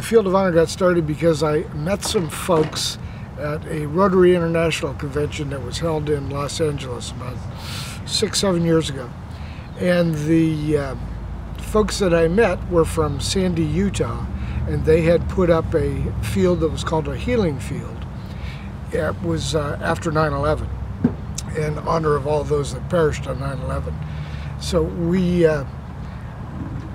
The Field of Honor got started because I met some folks at a Rotary International convention that was held in Los Angeles about six, seven years ago. And the uh, folks that I met were from Sandy, Utah, and they had put up a field that was called a healing field. It was uh, after 9 11 in honor of all those that perished on 9 11. So we uh,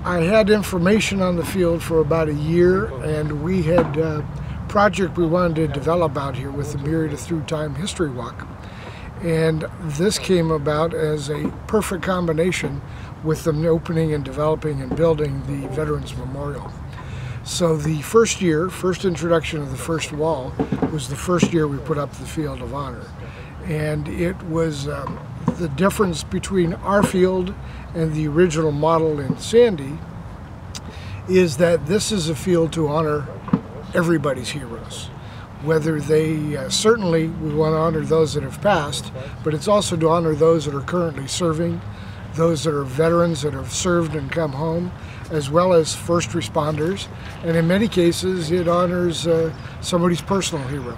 I had information on the field for about a year, and we had a project we wanted to develop out here with the Murrieta Through Time History Walk. And this came about as a perfect combination with them opening and developing and building the Veterans Memorial. So the first year, first introduction of the first wall, was the first year we put up the Field of Honor. And it was um, the difference between our field and the original model in Sandy is that this is a field to honor everybody's heroes. Whether they, uh, certainly we want to honor those that have passed, but it's also to honor those that are currently serving, those that are veterans that have served and come home, as well as first responders. And in many cases, it honors uh, somebody's personal hero,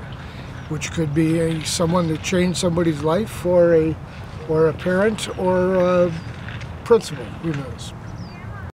which could be a, someone that changed somebody's life or a, or a parent or a principal, who knows.